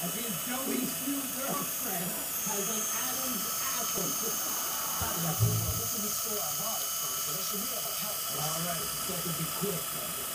as in Joey's new girlfriend has an Adam's apple. This is the score I bought it from, so they should be able to help. All right, that could be quick.